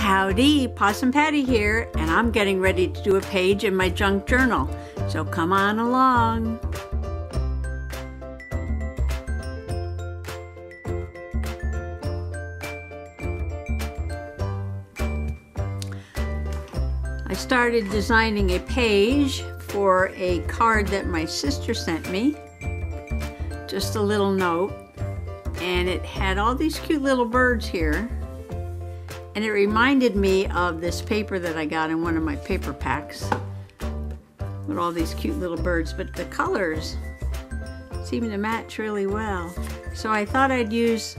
Howdy, Possum Patty here, and I'm getting ready to do a page in my junk journal, so come on along. I started designing a page for a card that my sister sent me. Just a little note. And it had all these cute little birds here. And it reminded me of this paper that I got in one of my paper packs with all these cute little birds, but the colors seem to match really well. So I thought I'd use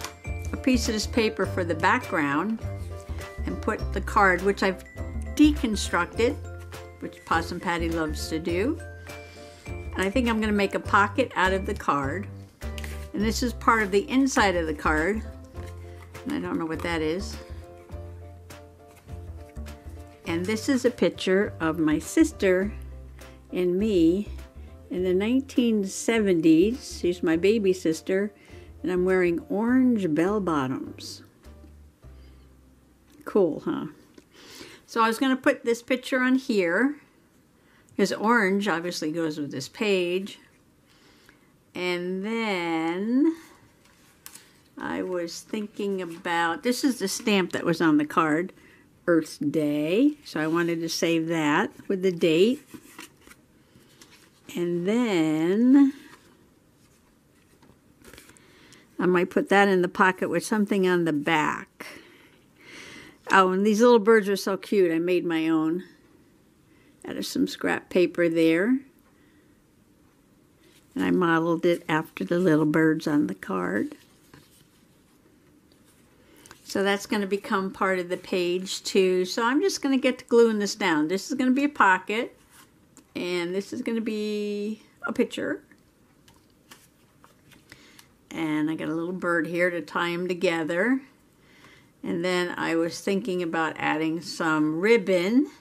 a piece of this paper for the background and put the card, which I've deconstructed, which Possum Patty loves to do. And I think I'm going to make a pocket out of the card. And this is part of the inside of the card. And I don't know what that is. And this is a picture of my sister and me in the 1970s. She's my baby sister, and I'm wearing orange bell bottoms. Cool, huh? So I was going to put this picture on here because orange obviously goes with this page. And then I was thinking about, this is the stamp that was on the card, Earth Day. So I wanted to save that with the date. And then I might put that in the pocket with something on the back. Oh, and these little birds are so cute. I made my own out of some scrap paper there. And I modeled it after the little birds on the card. So that's going to become part of the page too. So I'm just going to get to gluing this down. This is going to be a pocket. And this is going to be a picture. And I got a little bird here to tie them together. And then I was thinking about adding some ribbon.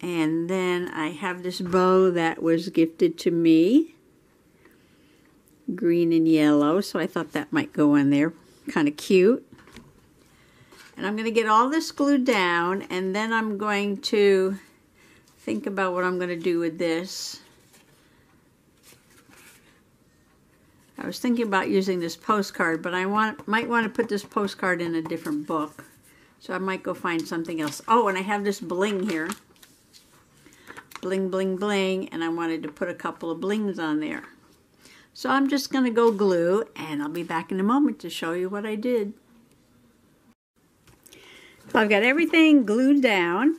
And then I have this bow that was gifted to me. Green and yellow, so I thought that might go in there. Kind of cute. And I'm going to get all this glued down, and then I'm going to think about what I'm going to do with this. I was thinking about using this postcard, but I want might want to put this postcard in a different book. So I might go find something else. Oh, and I have this bling here. Bling, bling, bling. And I wanted to put a couple of blings on there. So I'm just going to go glue, and I'll be back in a moment to show you what I did. So I've got everything glued down.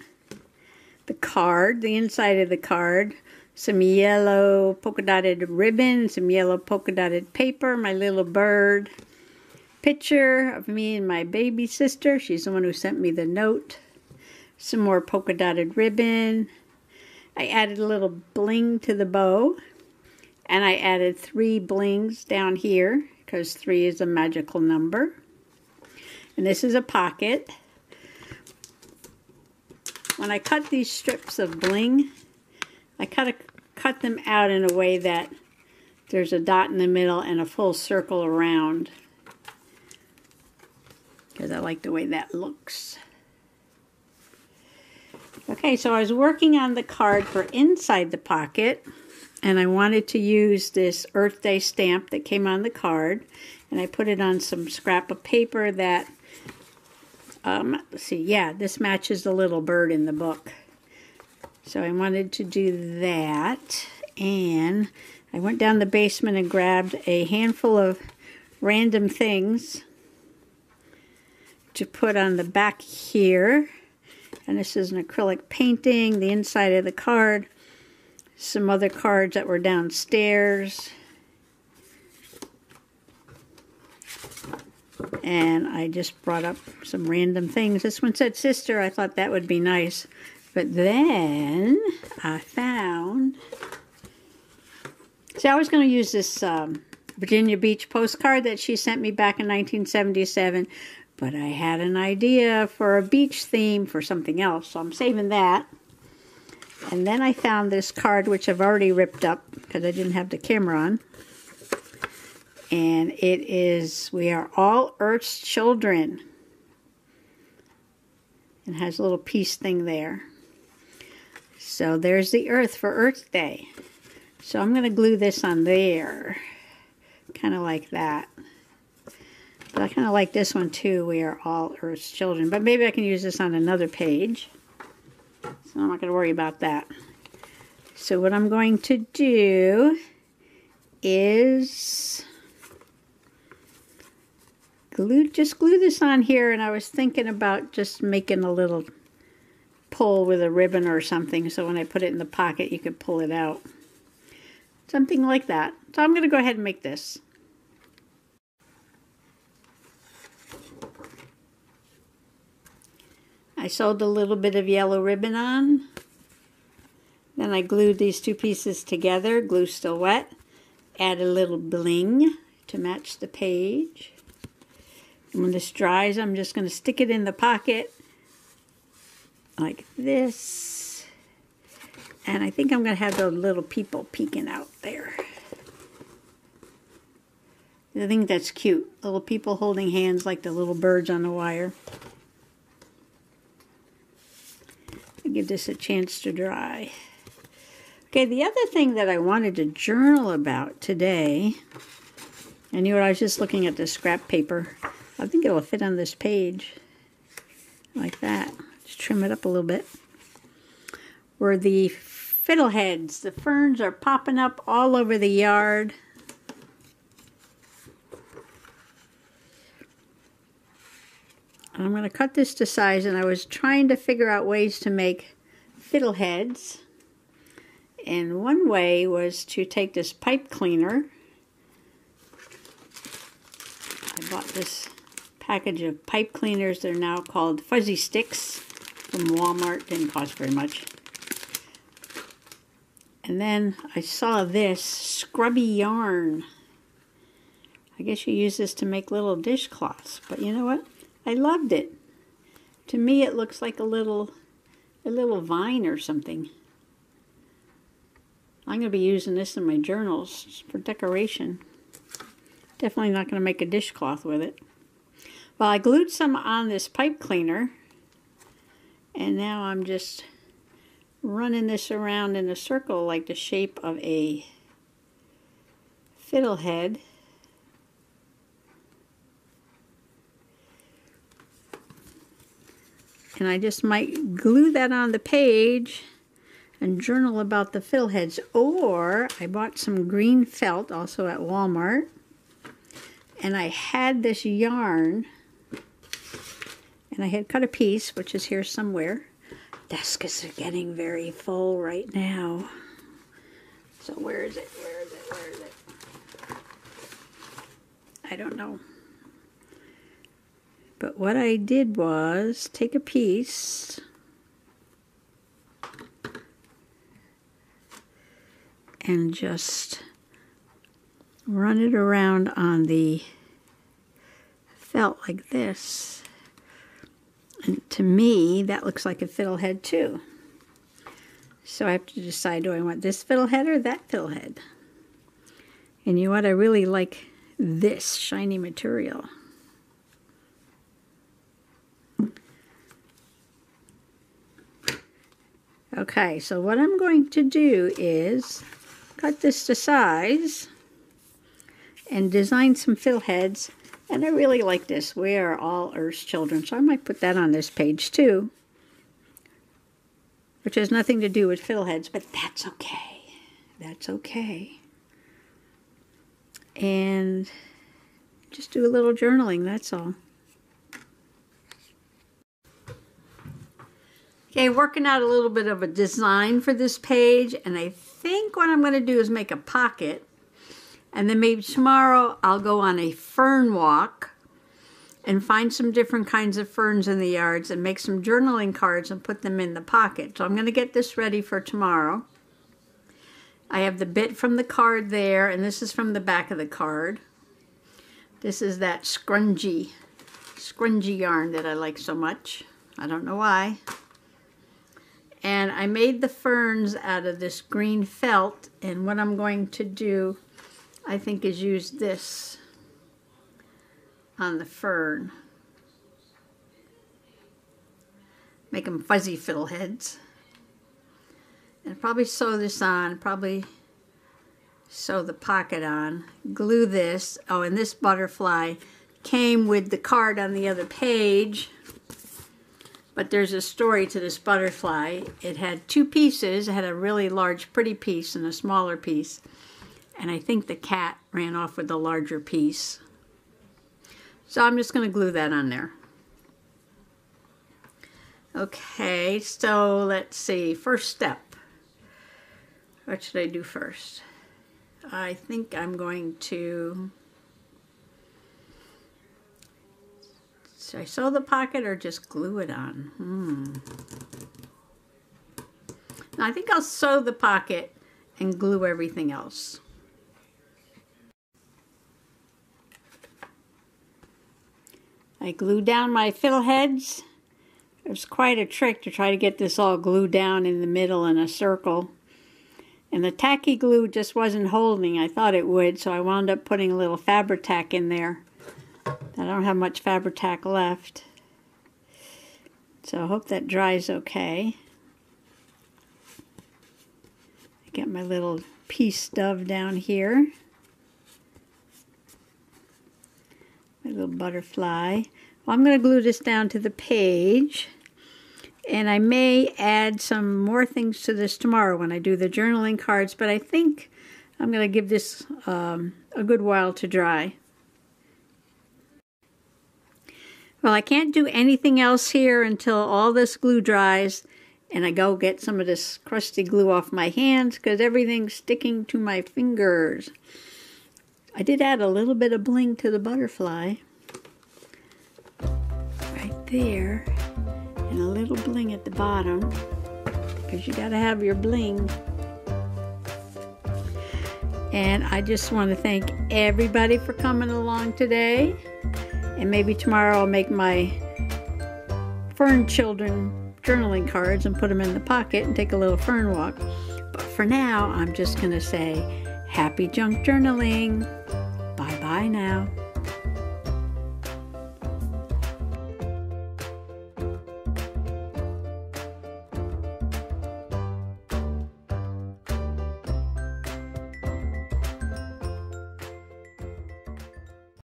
The card, the inside of the card, some yellow polka dotted ribbon, some yellow polka dotted paper, my little bird, picture of me and my baby sister. She's the one who sent me the note. Some more polka dotted ribbon. I added a little bling to the bow. And I added three blings down here because three is a magical number. And this is a pocket. When I cut these strips of bling, I cut, a, cut them out in a way that there's a dot in the middle and a full circle around because I like the way that looks. Okay, so I was working on the card for inside the pocket and I wanted to use this Earth Day stamp that came on the card and I put it on some scrap of paper that um, let's see, yeah, this matches the little bird in the book. So I wanted to do that. And I went down the basement and grabbed a handful of random things to put on the back here. And this is an acrylic painting, the inside of the card, some other cards that were downstairs. And I just brought up some random things. This one said sister. I thought that would be nice. But then I found... See, I was going to use this um, Virginia Beach postcard that she sent me back in 1977. But I had an idea for a beach theme for something else. So I'm saving that. And then I found this card, which I've already ripped up because I didn't have the camera on. And it is, we are all Earth's children. It has a little peace thing there. So there's the Earth for Earth Day. So I'm going to glue this on there. Kind of like that. But I kind of like this one too. We are all Earth's children. But maybe I can use this on another page. So I'm not going to worry about that. So what I'm going to do is glue, just glue this on here. And I was thinking about just making a little pull with a ribbon or something. So when I put it in the pocket, you could pull it out. Something like that. So I'm going to go ahead and make this. I sewed a little bit of yellow ribbon on. Then I glued these two pieces together, glue still wet. Add a little bling to match the page. And when this dries, I'm just going to stick it in the pocket like this. And I think I'm going to have the little people peeking out there. I think that's cute. Little people holding hands like the little birds on the wire. Give this a chance to dry. Okay, the other thing that I wanted to journal about today, and you know, I was just looking at the scrap paper. I think it'll fit on this page like that. Just trim it up a little bit. Were the fiddleheads. The ferns are popping up all over the yard. I'm going to cut this to size and I was trying to figure out ways to make fiddleheads. And one way was to take this pipe cleaner. I bought this package of pipe cleaners. They're now called Fuzzy Sticks from Walmart. Didn't cost very much. And then I saw this scrubby yarn. I guess you use this to make little dishcloths. But you know what? I loved it. To me, it looks like a little, a little vine or something. I'm going to be using this in my journals for decoration. Definitely not going to make a dishcloth with it. Well, I glued some on this pipe cleaner. And now I'm just running this around in a circle like the shape of a fiddlehead. And I just might glue that on the page and journal about the fiddleheads. Or I bought some green felt also at Walmart and I had this yarn and I had cut a piece which is here somewhere. Desk is getting very full right now. So where is it? Where is it? Where is it? I don't know. But what I did was take a piece and just run it around on the felt like this. And to me, that looks like a fiddlehead too. So I have to decide, do I want this fiddlehead or that fiddlehead? And you know what? I really like this shiny material. Okay, so what I'm going to do is cut this to size and design some fiddleheads. And I really like this. We are all Earth's children, so I might put that on this page too. Which has nothing to do with fiddleheads, but that's okay. That's okay. And just do a little journaling, that's all. Okay, working out a little bit of a design for this page, and I think what I'm going to do is make a pocket, and then maybe tomorrow I'll go on a fern walk and find some different kinds of ferns in the yards and make some journaling cards and put them in the pocket. So I'm going to get this ready for tomorrow. I have the bit from the card there, and this is from the back of the card. This is that scrungy, scrungy yarn that I like so much. I don't know why. And I made the ferns out of this green felt. And what I'm going to do, I think is use this on the fern. Make them fuzzy fiddleheads. And probably sew this on, probably sew the pocket on, glue this. Oh, and this butterfly came with the card on the other page. But there's a story to this butterfly. It had two pieces. It had a really large, pretty piece and a smaller piece. And I think the cat ran off with the larger piece. So I'm just going to glue that on there. Okay, so let's see. First step. What should I do first? I think I'm going to Should I sew the pocket or just glue it on? Hmm. I think I'll sew the pocket and glue everything else. I glue down my fiddleheads. It was quite a trick to try to get this all glued down in the middle in a circle. And the tacky glue just wasn't holding. I thought it would, so I wound up putting a little Fabri-Tac in there. I don't have much Fabri-Tac left. So I hope that dries okay. I get my little piece dove down here. My little butterfly. Well, I'm going to glue this down to the page. And I may add some more things to this tomorrow when I do the journaling cards, but I think I'm going to give this um, a good while to dry. Well, I can't do anything else here until all this glue dries and I go get some of this crusty glue off my hands because everything's sticking to my fingers. I did add a little bit of bling to the butterfly. Right there. And a little bling at the bottom because you got to have your bling. And I just want to thank everybody for coming along today. And maybe tomorrow I'll make my fern children journaling cards and put them in the pocket and take a little fern walk. But for now, I'm just going to say happy junk journaling. Bye bye now.